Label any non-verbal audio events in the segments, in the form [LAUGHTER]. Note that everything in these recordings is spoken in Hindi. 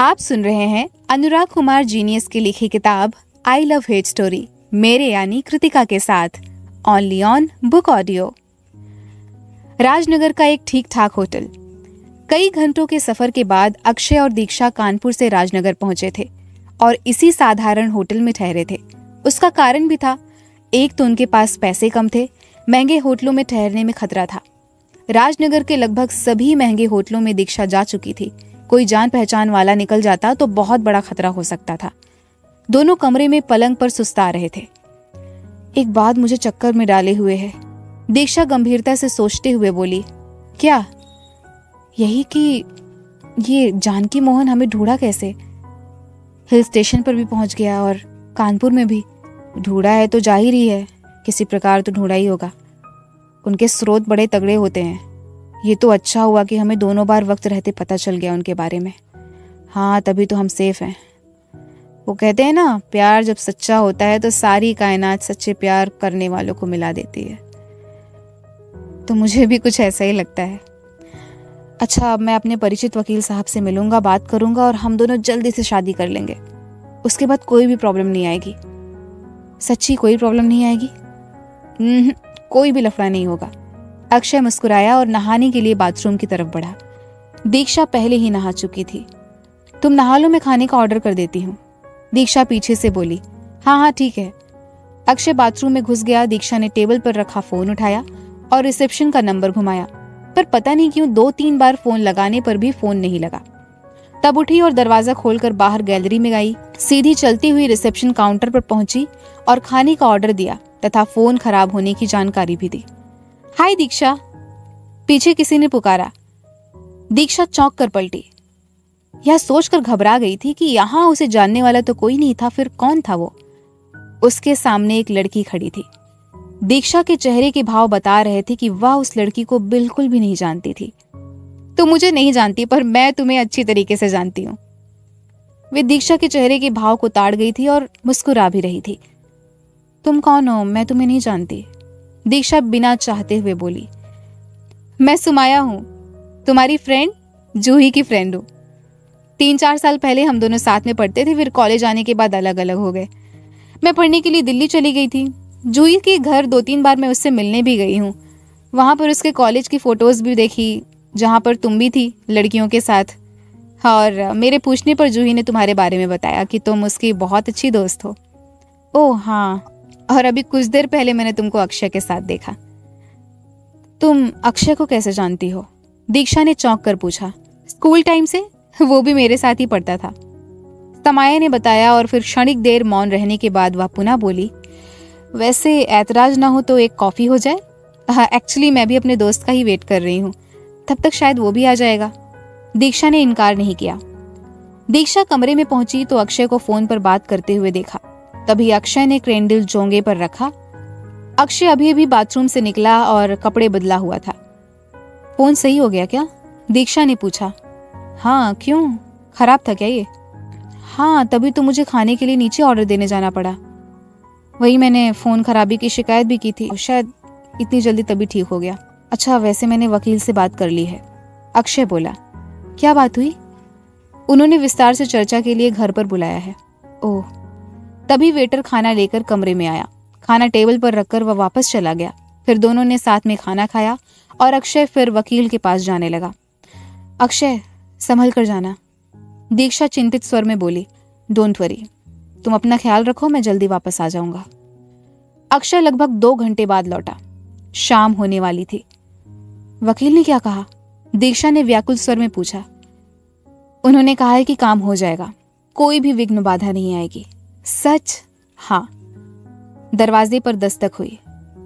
आप सुन रहे हैं अनुराग कुमार जीनियस की लिखी किताब आई लव हेट स्टोरी मेरे यानी कृतिका के साथ only on book audio Rajnagar का एक ठीक ठाक होटल। कई घंटों के सफ़र के बाद अक्षय और दीक्षा कानपुर से राजनगर पहुँचे थे और इसी साधारण होटल में ठहरे थे। उसका कारण भी था, एक तो उनके पास पैसे कम थे, महँगे होटलों में ठहरने में खतरा था। राजनगर के लगभग सभी महँगे होटलों में दीक्षा जा चुकी थी कोई जान पहचान वाला निकल जाता तो बहुत बड़ा खतरा हो सकता था। दोनों कमरे में पलंग पर सुस्ता रहे थे। एक बात मुझे चक्कर में डाले हुए है। दीक्षा गंभीरता से सोचते हुए बोली, क्या? यही कि ये जानकी मोहन हमें ढूंढा कैसे? हिल स्टेशन पर भी पहुँच गया और कानपुर में भी। ढूंढा है तो ज़ाहिर ही है। किसी प्रकार तो ढूंढा ही होगा। उनके स्रोत बड़े तगड़े होते हैं। ये तो अच्छा हुआ कि हमें दोनों बार वक्त रहते पता चल गया उनके बारे में। हाँ तभी तो हम सेफ़ हैं। वो कहते हैं ना प्यार जब सच्चा होता है तो सारी कायनात सच्चे प्यार करने वालों को मिला देती है। तो मुझे भी कुछ ऐसा ही लगता है। अच्छा अब मैं अपने परिचित वकील साहब से मिलूँगा बात करूँगा और हम दोनों जल्दी से शादी कर लेंगे। उसके बाद कोई भी प्रॉब्लम नहीं आएगी। सच्ची कोई प्रॉब्लम नहीं आएगी? हम्म, कोई भी लफड़ा नहीं होगा। अक्षय मुस्कुराया और नहाने के लिए बाथरूम की तरफ़ बढ़ा। दीक्षा पहले ही नहा चुकी थी। तुम नहा लो मैं खाने का ऑर्डर कर देती हूँ। दीक्षा पीछे से बोली हाँ हाँ ठीक है। अक्षय बाथरूम में घुस गया, दीक्षा ने टेबल पर रखा फ़ोन उठाया और रिसेप्शन का नंबर घुमाया। पर पता नहीं क्यों दो तीन बार फ़ोन लगाने पर भी फ़ोन नहीं लगा। तब उठी और दरवाज़ा खोलकर बाहर गैलरी में गई। सीधी चलती हुई रिसेप्शन काउंटर पर पहुँची और खाने का ऑर्डर दिया तथा फ़ोन खराब होने की जानकारी भी दी। हाय दीक्षा। पीछे किसी ने पुकारा। दीक्षा चौंक कर पलटी। यह सोचकर घबरा गई थी कि यहाँ उसे जानने वाला तो कोई नहीं था, फिर कौन था वो? उसके सामने एक लड़की खड़ी थी। दीक्षा के चेहरे के भाव बता रहे थे कि वह उस लड़की को बिल्कुल भी नहीं जानती थी। तो मुझे नहीं जानती, पर मैं तुम्हें अच्छी तरीके से जानती हूँ। वे दीक्षा के चेहरे के भाव को ताड़ गई थी और मुस्कुरा भी रही थी। तुम कौन हो? मैं तुम्हें नहीं जानती। दीक्षा बिना चाहते हुए बोली, मैं सुमाया हूँ। तुम्हारी फ्रेंड जूही की फ्रेंड हूँ। तीन चार साल पहले हम दोनों साथ में पढ़ते थे, फिर कॉलेज आने के बाद अलग अलग हो गए। मैं पढ़ने के लिए दिल्ली चली गई थी। जूही के घर दो तीन बार मैं उससे मिलने भी गई हूँ। वहाँ पर उसके कॉलेज की फ़ोटोज़ भी देखी, जहाँ पर तुम भी थी, लड़कियों के साथ। और मेरे पूछने पर जूही ने तुम्हारे बारे में बताया कि तुम उसकी बहुत अच्छी दोस्त हो। ओह हाँ। और अभी कुछ देर पहले मैंने तुमको अक्षय के साथ देखा। तुम अक्षय को कैसे जानती हो? दीक्षा ने चौंक कर पूछा। स्कूल टाइम से वो भी मेरे साथ ही पढ़ता था। तमाया ने बताया और फिर क्षणिक देर मौन रहने के बाद वह पुनः बोली वैसे ऐतराज ना हो तो एक कॉफ़ी हो जाए। एक्चुअली हाँ, मैं भी अपने दोस्त का ही वेट कर रही हूँ। तब तक शायद वो भी आ जाएगा। दीक्षा ने इनकार नहीं किया। दीक्षा कमरे में पहुँची तो अक्षय को फ़ोन पर बात करते हुए देखा। तभी अक्षय ने क्रेंडिल जोंगे पर रखा। अक्षय अभी अभी बाथरूम से निकला और कपड़े बदला हुआ था। फ़ोन सही हो गया क्या? दीक्षा ने पूछा। हाँ क्यों? खराब था क्या ये? हाँ तभी तो मुझे खाने के लिए नीचे ऑर्डर देने जाना पड़ा। वही मैंने फ़ोन खराबी की शिकायत भी की थी। शायद इतनी जल्दी तभी ठीक हो गया। अच्छा वैसे मैंने वकील से बात कर ली है। अक्षय बोला, क्या बात हुई? उन्होंने विस्तार से चर्चा के लिए घर पर बुलाया है। ओह तभी वेटर खाना लेकर कमरे में आया। खाना टेबल पर रखकर वह वापस चला गया। फिर दोनों ने साथ में खाना खाया और अक्षय फिर वकील के पास जाने लगा। अक्षय, संभल कर जाना। दीक्षा चिंतित स्वर में बोली डोंट वरी तुम अपना ख्याल रखो, मैं जल्दी वापस आ जाऊँगा अक्षय लगभग दो घंटे बाद लौटा। शाम होने वाली थी। वकील ने क्या कहा? दीक्षा ने व्याकुल स्वर में पूछा, उन्होंने कहा है कि काम हो जाएगा। कोई भी विघ्न बाधा नहीं आएगी। सच? हाँ। दरवाजे पर दस्तक हुई।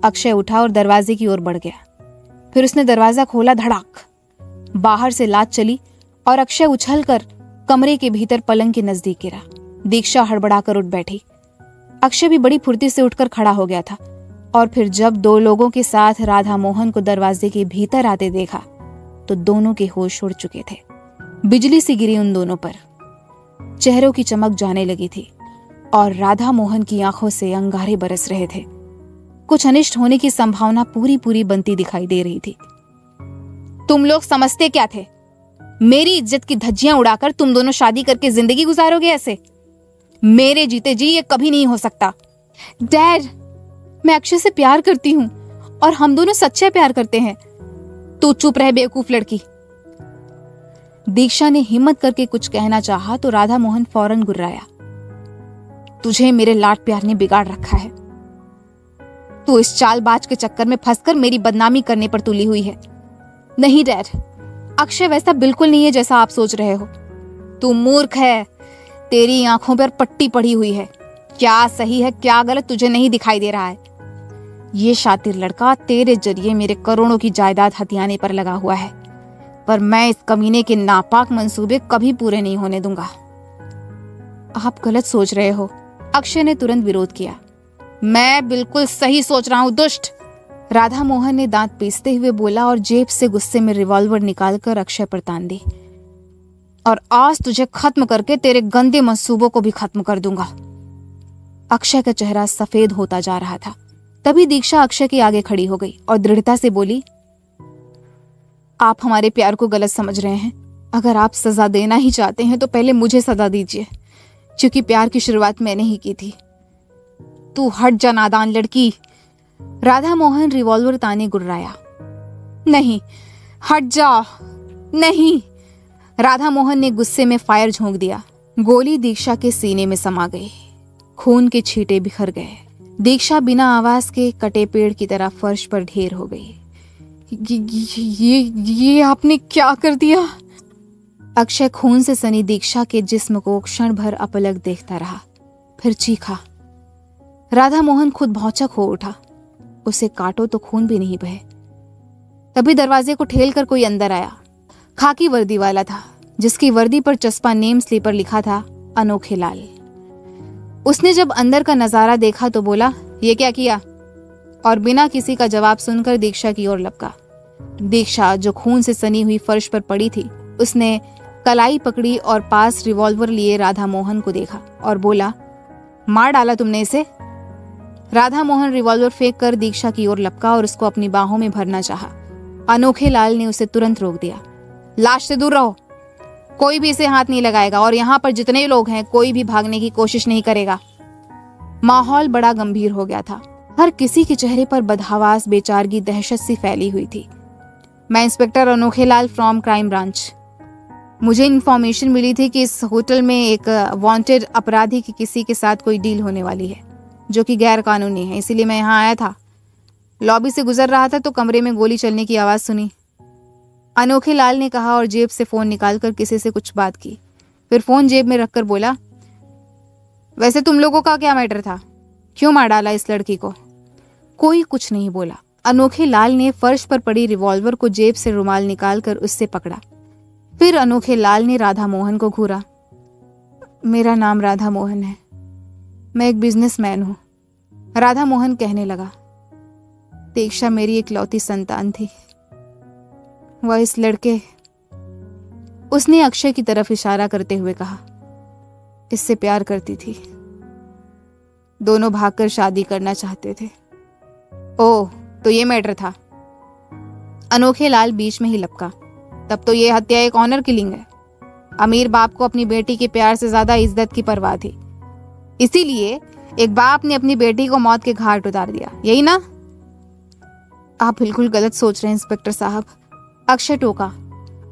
अक्षय उठा और दरवाजे की ओर बढ़ गया। फिर उसने दरवाज़ा खोला धड़ाक। बाहर से लात चली और अक्षय उछलकर कमरे के भीतर पलंग के नज़दीक गिरा। दीक्षा हड़बड़ाकर उठ बैठी। अक्षय भी बड़ी फुर्ती से उठकर खड़ा हो गया था और फिर जब दो लोगों के साथ राधा मोहन को दरवाजे के भीतर आते देखा तो दोनों के होश उड़ चुके थे। बिजली सी गिरी उन दोनों पर। चेहरों की चमक जाने लगी थी। और राधा मोहन की आँखों से अंगारे बरस रहे थे। कुछ अनिष्ट होने की संभावना पूरी पूरी बनती दिखाई दे रही थी। तुम लोग समझते क्या थे? मेरी इज़्ज़त की धज्जियाँ उड़ाकर तुम दोनों शादी करके ज़िंदगी गुजारोगे ऐसे? मेरे जीते जी ये कभी नहीं हो सकता। डैड, मैं अक्षय से प्यार करती हूँ और हम दोनों सच्चे प्यार करते हैं। तू चुप रह, बेवकूफ़ लड़की। दीक्षा ने हिम्मत करके कुछ कहना चाहा तो राधा मोहन फ़ौरन गुर्राया। तुझे मेरे लाट प्यार ने बिगाड़ रखा है। तू इस चालबाज के चक्कर में फंसकर मेरी बदनामी करने पर तुली हुई है। नहीं, डैड, अक्षय वैसा बिल्कुल नहीं है जैसा आप सोच रहे हो। तू मूर्ख है, तेरी आँखों पर पट्टी पड़ी हुई है। क्या सही है, क्या गलत तुझे नहीं दिखाई दे रहा है। ये शातिर लड़का तेरे ज़रिए मेरे करोड़ों की जायदाद हथियाने पर लगा हुआ है। पर मैं इस कमीने के नापाक मंसूबे कभी पूरे नहीं होने दूँगा। आप गलत सोच रहे हो। अक्षय ने तुरंत विरोध किया। मैं बिल्कुल सही सोच रहा हूँ, दुष्ट। राधा मोहन ने दांत पीसते हुए बोला और जेब से गुस्से में रिवॉल्वर निकालकर अक्षय पर तान दी। और आज तुझे खत्म करके तेरे गंदे मंसूबों को भी खत्म कर दूँगा। अक्षय का चेहरा सफ़ेद होता जा रहा था। तभी दीक्षा अक्षय के आगे खड़ी हो गई और दृढ़ता से बोली, आप हमारे प्यार को गलत समझ रहे हैं। अगर आप सजा देना ही चाहते हैं तो पहले मुझे सजा दीजिए। क्योंकि प्यार की शुरुआत मैंने ही की थी। तू हट जा नादान लड़की। राधा मोहन रिवॉल्वर ताने गुर्राया। नहीं, हट जा। नहीं। राधा मोहन ने गुस्से में फायर झोंक दिया। गोली दीक्षा के सीने में समा गई। खून के छींटे बिखर गए। दीक्षा बिना आवाज़ के कटे पेड़ की तरह फर्श पर ढेर हो गई। ये ये आपने क्या कर दिया? अक्षय खून से सनी दीक्षा के जिस्म को क्षण भर अपलग देखता रहा। फिर चीखा। राधा मोहन खुद भौचक हो उठा। उसे काटो तो खून भी नहीं बहे। तभी दरवाजे को ठेल कर कोई अंदर आया। खाकी वर्दी वाला था, जिसकी वर्दी पर चस्पा नेम स्लीपर लिखा था, अनोखे लाल। उसने जब अंदर का नज़ारा देखा तो बोला, ये क्या किया? और बिना किसी का जवाब सुनकर दीक्षा की ओर लपका। दीक्षा, जो खून से सनी हुई फर्श पर पड़ी थी, उसने कलाई पकड़ी और पास रिवॉल्वर लिए राधा मोहन को देखा और बोला, मार डाला तुमने इसे? राधा मोहन रिवॉल्वर फेंक कर दीक्षा की ओर लपका और उसको अपनी बाहों में भरना चाहा। अनोखे लाल ने उसे तुरंत रोक दिया। लाश से दूर रहो। कोई भी इसे हाथ नहीं लगाएगा और यहाँ पर जितने लोग हैं, कोई भी भागने की कोशिश नहीं करेगा। माहौल बड़ा गंभीर हो गया था। हर किसी के चेहरे पर बदहवास, बेचारगी, दहशत सी फैली हुई थी। मैं inspector Anokhe Lal from crime branch. मुझे इन्फॉर्मेशन मिली थी कि इस होटल में एक वांटेड अपराधी की किसी के साथ कोई डील होने वाली है, जो कि गैर कानूनी है, इसीलिए मैं यहाँ आया था। लॉबी से गुजर रहा था तो कमरे में गोली चलने की आवाज़ सुनी। अनोखे लाल ने कहा और जेब से फ़ोन निकालकर किसी से कुछ बात की। फिर फ़ोन जेब में रखकर बोला, वैसे तुम लोगों का क्या मैटर था? क्यों मार डाला इस लड़की को? कोई कुछ नहीं बोला। अनोखे लाल ने फर्श पर पड़ी रिवॉल्वर को जेब से रुमाल निकालकर उससे पकड़ा। फिर अनोखे लाल ने राधा मोहन को घूरा। मेरा नाम राधा मोहन है। मैं एक बिजनेसमैन हूँ। राधा मोहन कहने लगा, दीक्षा मेरी एक लौती संतान थी। वह इस लड़के, उसने अक्षय की तरफ़ इशारा करते हुए कहा, इससे प्यार करती थी। दोनों भागकर शादी करना चाहते थे। ओ तो ये मैटर था। अनोखे लाल बीच में ही लपका। तब तो ये हत्या एक ऑनर किलिंग है। अमीर बाप को अपनी बेटी के प्यार से ज़्यादा इज़्ज़त की परवाह थी। इसीलिए एक बाप ने अपनी बेटी को मौत के घाट उतार दिया। यही ना? आप बिल्कुल गलत सोच रहे हैं, इंस्पेक्टर साहब। अक्षय टोका।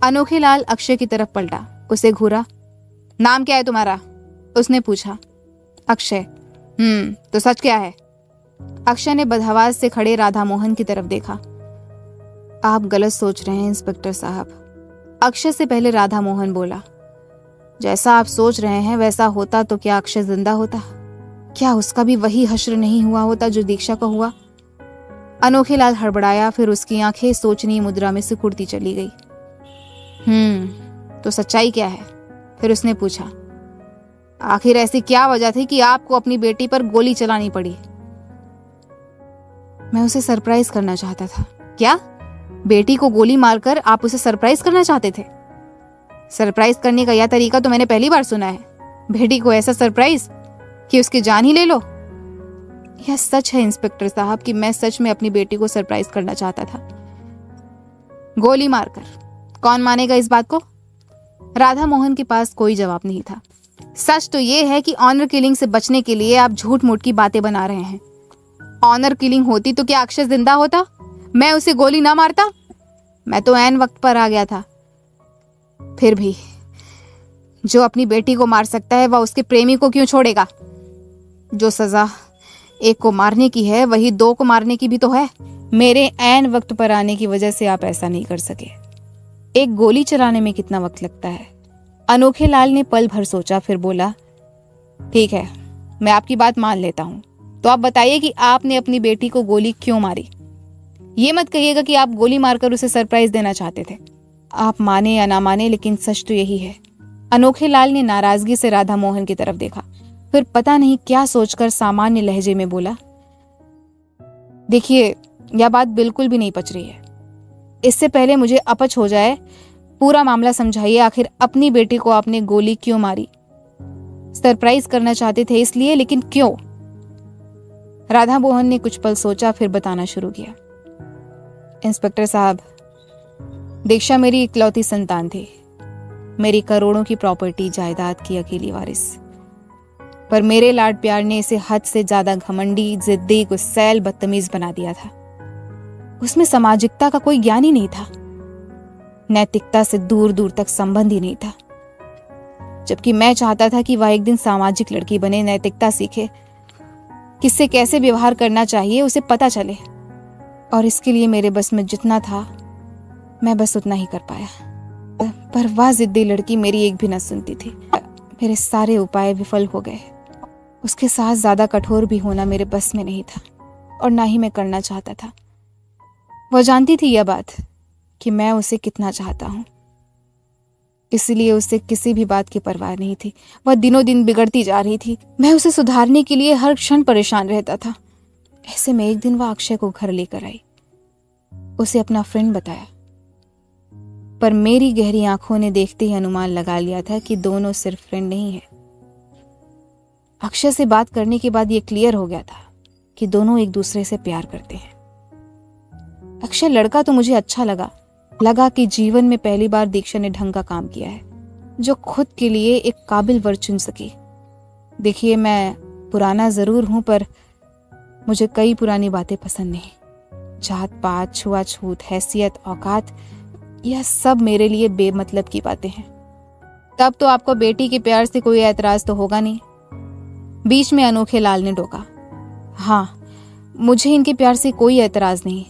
अनोखे लाल अक्षय की तरफ़ पलटा। उसे घूरा। नाम क्या है तुम्हारा? उसने पूछा। अक्षय। हम्म तो सच क्या है? अक्षय ने बदहवास से खड़े राधा मोहन की तरफ़ देखा। आप गलत सोच रहे हैं, इंस्पेक्टर साहब। अक्षय से पहले राधा मोहन बोला, जैसा आप सोच रहे हैं, वैसा होता तो क्या अक्षय ज़िंदा होता? क्या उसका भी वही हश्र नहीं हुआ होता जो दीक्षा का हुआ? अनोखे लाल हड़बड़ाया, फिर उसकी आँखें सोचनी मुद्रा में सिकुड़ती चली गई। हम्म तो सच्चाई क्या है? फिर उसने पूछा, आखिर ऐसी क्या वजह थी कि आपको अपनी बेटी पर गोली चलानी पड़ी? मैं उसे सरप्राइज़ करना चाहता था। क्या? बेटी को गोली मारकर आप उसे सरप्राइज़ करना चाहते थे। सरप्राइज़ करने का यह तरीका तो मैंने पहली बार सुना है। बेटी को ऐसा सरप्राइज़ कि उसकी जान ही ले लो। यह सच है, इंस्पेक्टर साहब, कि मैं सच में अपनी बेटी को सरप्राइज़ करना चाहता था। गोली मारकर। कौन मानेगा इस बात को? राधा मोहन के पास कोई जवाब नहीं था। सच तो ये है कि ऑनर किलिंग से बचने के लिए आप झूठ मूठ की बातें बना रहे हैं। ऑनर किलिंग होती तो क्या अक्षय ज़िंदा होता? मैं उसे गोली ना मारता? मैं तो ऐन वक्त पर आ गया था। फिर भी, जो अपनी बेटी को मार सकता है, वह उसके प्रेमी को क्यों छोड़ेगा? जो सजा एक को मारने की है, वही दो को मारने की भी तो है। मेरे ऐन वक्त पर आने की वजह से आप ऐसा नहीं कर सके। एक गोली चलाने में कितना वक्त लगता है? अनोखे लाल ने पल भर सोचा, फिर बोला, ठीक है, मैं आपकी बात मान लेता हूँ। तो आप बताइए कि आपने अपनी बेटी को गोली क्यों मारी? ये मत कहिएगा कि आप गोली मारकर उसे सरप्राइज़ देना चाहते थे। आप माने या ना माने, लेकिन सच तो यही है। अनोखे लाल ने नाराज़गी से राधा मोहन की तरफ़ देखा। फिर पता नहीं क्या सोचकर सामान्य लहजे में बोला, देखिए, यह बात बिल्कुल भी नहीं पच रही है। इससे पहले मुझे अपच हो जाए, पूरा मामला समझाइए, आखिर अपनी बेटी को आपने गोली क्यों मारी? सरप्राइज़ करना चाहते थे इसलिए, लेकिन क्यों? राधा मोहन ने कुछ पल सोचा, फिर बताना शुरू किया। इंस्पेक्टर साहब, दीक्षा मेरी इकलौती संतान थी। मेरी करोड़ों की प्रॉपर्टी, जायदाद की अकेली वारिस। पर मेरे लाड प्यार ने इसे हद से ज़्यादा घमंडी, जिद्दी, गुस्सैल, बदतमीज बना दिया था। उसमें सामाजिकता का कोई ज्ञान ही नहीं था। नैतिकता से दूर दूर तक संबंध ही नहीं था। जबकि मैं चाहता था कि वह एक दिन सामाजिक लड़की बने, नैतिकता सीखे। किससे कैसे व्यवहार करना चाहिए, उसे पता चले। और इसके लिए मेरे बस में जितना था, मैं बस उतना ही कर पाया। पर वह जिद्दी लड़की मेरी एक भी न सुनती थी। मेरे सारे उपाय विफल हो गए। उसके साथ ज़्यादा कठोर भी होना मेरे बस में नहीं था, और ना ही मैं करना चाहता था। वह जानती थी यह बात कि मैं उसे कितना चाहता हूँ। इसलिए उसे किसी भी बात की परवाह नहीं थी। वह दिनों दिन बिगड़ती जा रही थी। मैं उसे सुधारने के लिए हर क्षण परेशान रहता था। ऐसे में एक दिन वह अक्षय को घर लेकर आई। उसे अपना फ्रेंड बताया। पर मेरी गहरी आँखों ने देखते ही अनुमान लगा लिया था कि दोनों सिर्फ़ फ्रेंड नहीं है। अक्षय से बात करने के बाद यह क्लियर हो गया था कि दोनों एक दूसरे से प्यार करते हैं। अक्षय, लड़का तो मुझे अच्छा लगा। लगा कि जीवन में पहली बार दीक्षा ने ढंग का काम किया है, जो खुद के लिए एक काबिल वर चुन सके। देखिए, मैं पुराना ज़रूर हूँ, पर मुझे कई पुरानी बातें पसंद नहीं। जात पात छुआछूत हैसियत, औकात, यह सब मेरे लिए बेमतलब की बातें हैं। तब तो आपको बेटी के प्यार से कोई ऐतराज तो होगा नहीं। बीच में अनोखे लाल ने डोका। हाँ मुझे इनके प्यार से कोई ऐतराज नहीं।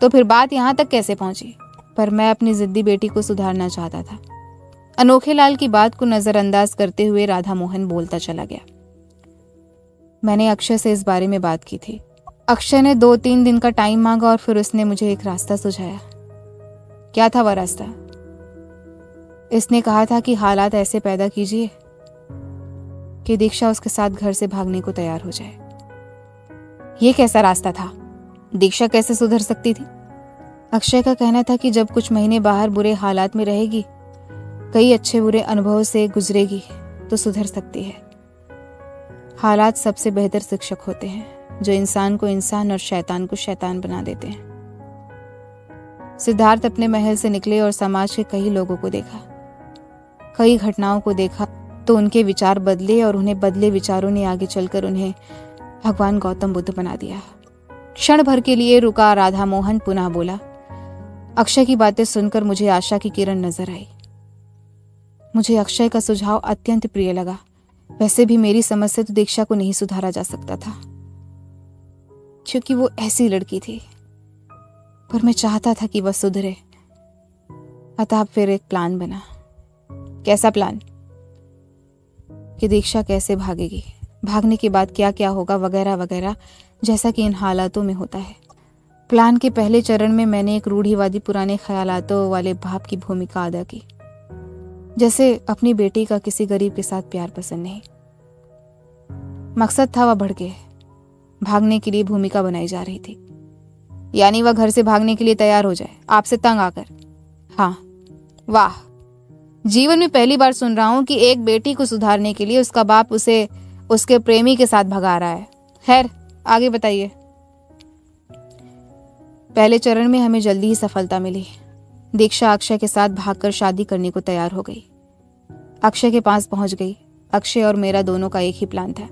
तो फिर बात यहाँ तक कैसे पहुँची? पर मैं अपनी जिद्दी बेटी को सुधारना चाहता था। अनोखे लाल की बात को नजरअंदाज करते हुए राधा मोहन बोलता चला गया। मैंने अक्षय से इस बारे में बात की थी। अक्षय ने दो तीन दिन का टाइम मांगा और फिर उसने मुझे एक रास्ता सुझाया। क्या था वह रास्ता? इसने कहा था कि हालात ऐसे पैदा कीजिए कि दीक्षा उसके साथ घर से भागने को तैयार हो जाए। यह कैसा रास्ता था? दीक्षा कैसे सुधर सकती थी? अक्षय का कहना था कि जब कुछ महीने बाहर बुरे हालात में रहेगी, कई अच्छे बुरे अनुभवों से गुजरेगी तो सुधर सकती है। हालात सबसे बेहतर शिक्षक होते हैं, जो इंसान को इंसान और शैतान को शैतान बना देते हैं। सिद्धार्थ अपने महल से निकले और समाज के कई लोगों को देखा। कई घटनाओं को देखा तो उनके विचार बदले और उन्हें बदले विचारों ने आगे चलकर उन्हें भगवान गौतम बुद्ध बना दिया। क्षण भर के लिए रुका राधा मोहन पुनः बोला, अक्षय की बातें सुनकर मुझे आशा की किरण नज़र आई। मुझे अक्षय का सुझाव अत्यंत प्रिय लगा। वैसे भी मेरी समझ से तो दीक्षा को नहीं सुधारा जा सकता था। क्योंकि वो ऐसी लड़की थी। पर मैं चाहता था कि वह सुधरे। अतः फिर एक प्लान बना। कैसा प्लान कि दीक्षा कैसे भागेगी? भागने के बाद क्या क्या होगा वगैरह वगैरह, जैसा कि इन हालातों में होता है। प्लान के पहले चरण में मैंने एक रूढ़ीवादी पुराने ख्यालातों वाले भाप की भूमिका अदा की। जैसे अपनी बेटी का किसी गरीब के साथ प्यार पसंद नहीं। मकसद था वह भड़के भागने के लिए भूमिका बनाई जा रही थी। यानी वह घर से भागने के लिए तैयार हो जाए। आपसे तंग आकर। हाँ वाह। जीवन में पहली बार सुन रहा हूँ कि एक बेटी को सुधारने के लिए उसका बाप उसे उसके प्रेमी के साथ भगा रहा है। खैर, आगे बताइए। पहले चरण में हमें जल्दी ही सफलता मिली। दीक्षा अक्षय के साथ भागकर शादी करने को तैयार हो गई। अक्षय के पास पहुँच गई। अक्षय और मेरा दोनों का एक ही प्लान था।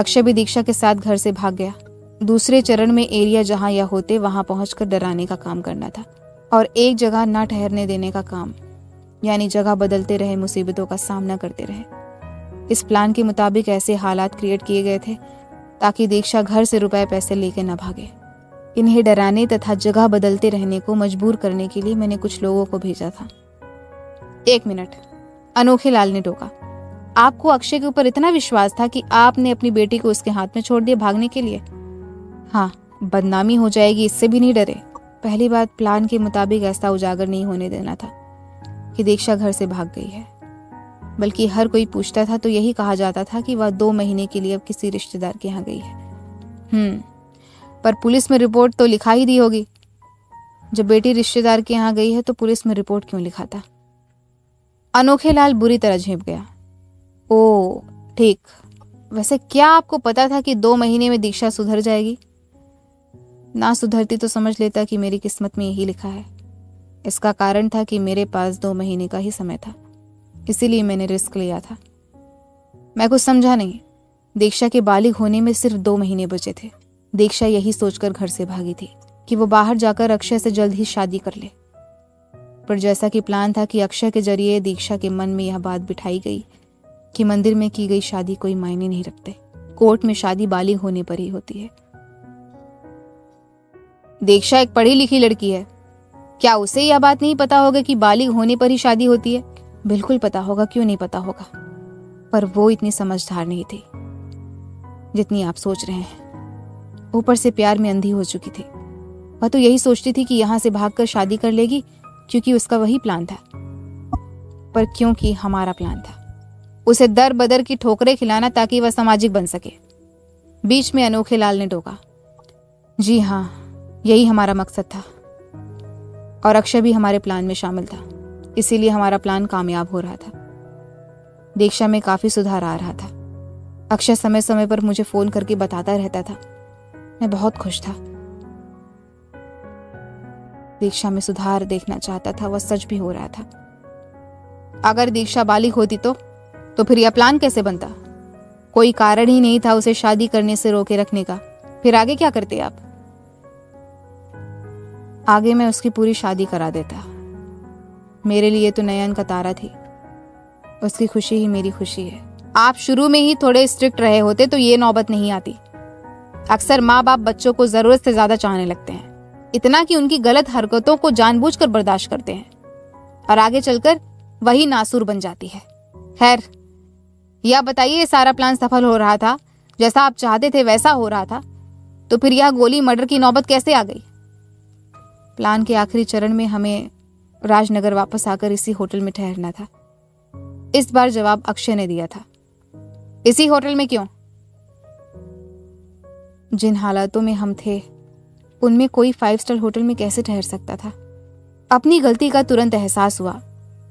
अक्षय भी दीक्षा के साथ घर से भाग गया। दूसरे चरण में एरिया जहाँ यह होते, वहाँ पहुंचकर डराने का काम करना था और एक जगह न ठहरने देने का काम, यानी जगह बदलते रहे, मुसीबतों का सामना करते रहे। इस प्लान के मुताबिक ऐसे हालात क्रिएट किए गए थे ताकि दीक्षा घर से रुपए पैसे लेके न भागे। इन्हें डराने तथा जगह बदलते रहने को मजबूर करने के लिए मैंने कुछ लोगों को भेजा था। एक मिनट। अनोखे लाल ने टोका। आपको अक्षय के ऊपर इतना विश्वास था कि आपने अपनी बेटी को उसके हाथ में छोड़ दिया भागने के लिए? हाँ बदनामी हो जाएगी, इससे भी नहीं डरे। पहली बात, प्लान के मुताबिक ऐसा उजागर नहीं होने देना था कि दीक्षा घर से भाग गई है। बल्कि हर कोई पूछता था तो यही कहा जाता था कि वह दो महीने के लिए अब किसी रिश्तेदार के यहाँ गई है। हम्म पर पुलिस में रिपोर्ट तो लिखा ही दी होगी। जब बेटी रिश्तेदार के यहाँ गई है तो पुलिस में रिपोर्ट क्यों लिखा था अनोखे लाल बुरी तरह झेप गया। ओ, ठीक। वैसे क्या आपको पता था कि दो महीने में दीक्षा सुधर जाएगी? ना सुधरती तो समझ लेता कि मेरी किस्मत में यही लिखा है। इसका कारण था कि मेरे पास दो महीने का ही समय था। इसीलिए मैंने रिस्क लिया था। मैं कुछ समझा नहीं। दीक्षा के बालिग होने में सिर्फ़ दो महीने बचे थे। दीक्षा यही सोचकर घर से भागी थी कि वो बाहर जाकर अक्षय से जल्द ही शादी कर ले। पर जैसा कि प्लान था कि अक्षय के ज़रिए दीक्षा के मन में यह बात बिठाई गई कि मंदिर में की गई शादी कोई मायने नहीं रखते। कोर्ट में शादी बालिग होने पर ही होती है। दीक्षा एक पढ़ी लिखी लड़की है। क्या उसे यह बात नहीं पता होगा कि बालिग होने पर ही शादी होती है? बिल्कुल पता होगा, क्यों नहीं पता होगा? पर वो इतनी समझदार नहीं थी, जितनी आप सोच रहे हैं। ऊपर से प्यार में अंधी हो चुकी थी। वह तो यही सोचती थी कि यहाँ से भागकर शादी कर लेगी, क्योंकि उसका वही प्लान था। पर क्योंकि हमारा प्लान था। उसे दर बदर की ठोकरें खिलाना ताकि वह सामाजिक बन सके। बीच में अनोखे लाल ने टोका, जी हाँ यही हमारा मकसद था। और अक्षय भी हमारे प्लान में शामिल था, इसीलिए हमारा प्लान कामयाब हो रहा था। दीक्षा में काफ़ी सुधार आ रहा था। अक्षय समय समय पर मुझे फ़ोन करके बताता रहता था। मैं बहुत खुश था। दीक्षा में सुधार देखना चाहता था, वह सच भी हो रहा था। अगर दीक्षा बालिग होती तो तो फिर यह प्लान कैसे बनता? कोई कारण ही नहीं था उसे शादी करने से रोके रखने का। फिर आगे क्या करते आप? आगे मैं उसकी पूरी शादी करा देता। मेरे लिए तो नयन का तारा थी। उसकी खुशी ही मेरी खुशी है। आप शुरू में ही थोड़े स्ट्रिक्ट रहे होते तो ये नौबत नहीं आती। अक्सर माँ बाप बच्चों को ज़रूरत से ज़्यादा चाहने लगते हैं। इतना कि उनकी गलत हरकतों को जानबूझकर बर्दाश्त करते हैं। और आगे चलकर वही नासूर बन जाती है। खैर, या बताइए सारा प्लान सफल हो रहा था? जैसा आप चाहते थे वैसा हो रहा था। तो फिर यह गोली मर्डर की नौबत कैसे आ गई? प्लान के आखिरी चरण में हमें राजनगर वापस आकर इसी होटल में ठहरना था। इस बार जवाब अक्षय ने दिया था। इसी होटल में क्यों? जिन हालातों में हम थे उनमें कोई फाइव स्टार होटल में कैसे ठहर सकता था? अपनी गलती का तुरंत एहसास हुआ।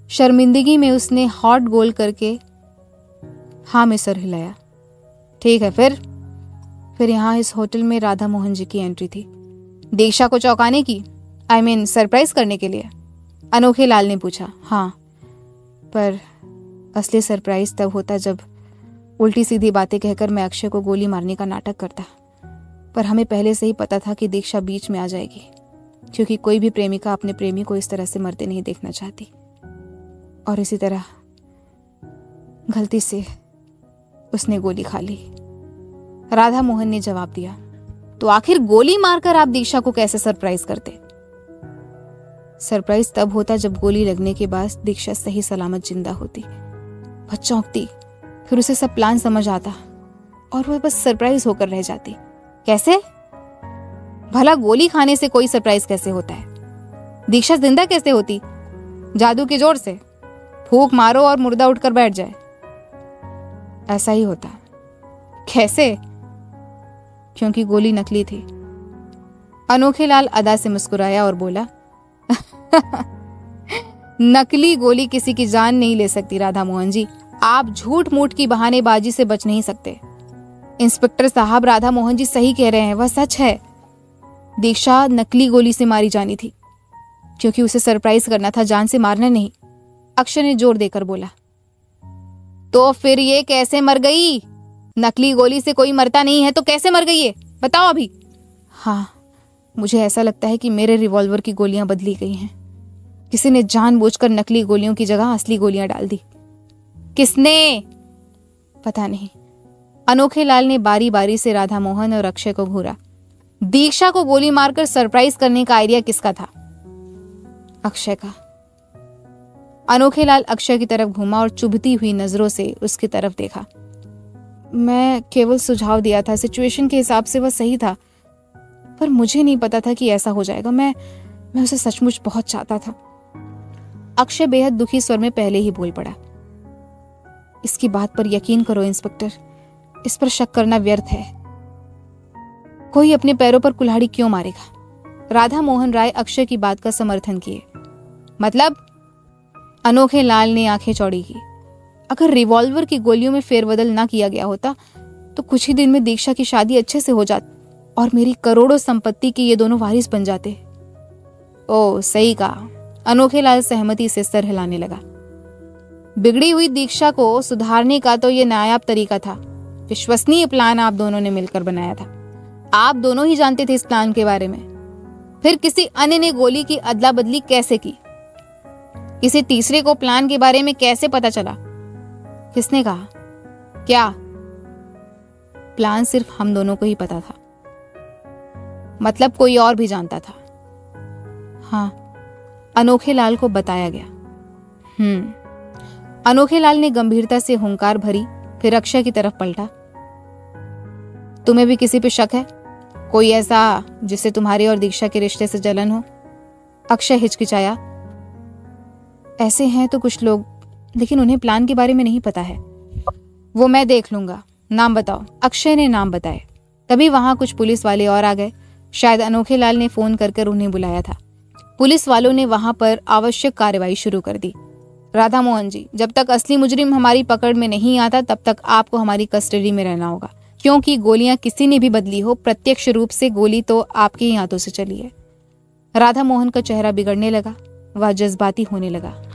शर्मिंदगी में उसने हॉट गोल करके हाँ में सर हिलाया। ठीक है फिर? फिर यहाँ इस होटल में राधा मोहन जी की एंट्री थी। दीक्षा को चौंकाने की? I I mean mean, surprise करने के लिए? अनोखे लाल ने पूछा। हाँ पर असली सरप्राइज़ तब होता जब उल्टी सीधी बातें कहकर मैं अक्षय को गोली मारने का नाटक करता। पर हमें पहले से ही पता था कि दीक्षा बीच में आ जाएगी, क्योंकि कोई भी प्रेमिका अपने प्रेमी को इस तरह से मरते नहीं देखना चाहती। और इसी तरह, गलती से उसने गोली खा ली। राधा मोहन ने जवाब दिया तो आखिर गोली मारकर आप दीक्षा को कैसे सरप्राइज़ करते? सरप्राइज़ तब होता जब गोली लगने के बाद दीक्षा सही सलामत ज़िंदा होती। वह चौंकती, फिर उसे सब प्लान समझ आता, और वह बस सरप्राइज़ होकर रह जाती। कैसे? भला गोली खाने से कोई सरप्राइज़ कैसे होता है? दीक्षा ज़िंदा कैसे होती? जादू के ज़ोर से। फूक मारो और मुर्दा उठकर बैठ जाए। ऐसा ही होता। कैसे? क्योंकि गोली नकली थी। अनोखे लाल अदा से मुस्कुराया और बोला, [LAUGHS] नकली गोली किसी की जान नहीं ले सकती राधा मोहन जी। आप झूठ मूठ की बहानेबाजी से बच नहीं सकते। इंस्पेक्टर साहब राधा मोहन जी सही कह रहे हैं, वह सच है। दीक्षा नकली गोली से मारी जानी थी, क्योंकि उसे सरप्राइज़ करना था, जान से मारना नहीं अक्षय ने ज़ोर देकर बोला। तो फिर ये कैसे मर गई? नकली गोली से कोई मरता नहीं है तो कैसे मर गई है बताओ अभी। हाँ मुझे ऐसा लगता है कि मेरे रिवॉल्वर की गोलियाँ बदली गई हैं। किसी ने जानबूझकर नकली गोलियों की जगह असली गोलियाँ डाल दी। किसने? पता नहीं। अनोखे लाल ने बारी बारी से राधा मोहन और अक्षय को घूरा। दीक्षा को गोली मारकर सरप्राइज़ करने का आइडिया किसका था? अक्षय का। अनोखे लाल अक्षय की तरफ़ घूमा और चुभती हुई नज़रों से उसकी तरफ़ देखा। मैं केवल सुझाव दिया था, सिचुएशन के हिसाब से वह सही था, पर मुझे नहीं पता था कि ऐसा हो जाएगा। मैं मैं उसे सचमुच बहुत चाहता था। अक्षय बेहद दुखी स्वर में पहले ही बोल पड़ा। इसकी बात पर यकीन करो, इंस्पेक्टर। इस पर शक करना व्यर्थ है। कोई अपने पैरों पर कुल्हाड़ी क्यों मारेगा? राधा मोहन राय अक्षय की बात का समर्थन किए। मतलब अनोखे लाल ने आँखें चौड़ी की। अगर रिवॉल्वर की गोलियों में फेरबदल ना किया गया होता तो कुछ ही दिन में दीक्षा की शादी अच्छे से हो जाती, और मेरी करोड़ों संपत्ति के ये दोनों वारिस बन जाते। ओ, सही कहा। अनोखे लाल सहमति से सर हिलाने लगा। बिगड़ी हुई दीक्षा को सुधारने का तो ये नायाब तरीका था। विश्वसनीय प्लान आप दोनों ने मिलकर बनाया था। आप दोनों ही जानते थे इस प्लान के बारे में। फिर किसी अन्य ने गोली की अदला बदली कैसे की? किसी तीसरे को प्लान के बारे में कैसे पता चला? किसने कहा? क्या? प्लान सिर्फ़ हम दोनों को ही पता था। मतलब कोई और भी जानता था। हाँ अनोखे लाल को बताया गया। हम्म अनोखे लाल ने गंभीरता से हुंकार भरी, फिर अक्षय की तरफ़ पलटा। तुम्हें भी किसी पे शक है? कोई ऐसा जिससे तुम्हारे और दीक्षा के रिश्ते से जलन हो? अक्षय हिचकिचाया, ऐसे हैं तो कुछ लोग, लेकिन उन्हें प्लान के बारे में नहीं पता है। वो मैं देख लूँगा। नाम बताओ। अक्षय ने नाम बताए तभी वहाँ कुछ पुलिस वाले और आ गए। शायद अनोखे लाल ने फ़ोन कर कर उन्हें बुलाया था। पुलिस वालों ने वहाँ पर आवश्यक कार्रवाई शुरू कर दी। राधा मोहन जी, जब तक असली मुजरिम हमारी पकड़ में नहीं आता, तब तक आपको हमारी कस्टडी में रहना होगा। क्योंकि गोलियाँ किसी ने भी बदली हो, प्रत्यक्ष रूप से गोली तो आपके ही हाथों से चली है। राधा मोहन का चेहरा बिगड़ने लगा, वह जज्बाती होने लगा।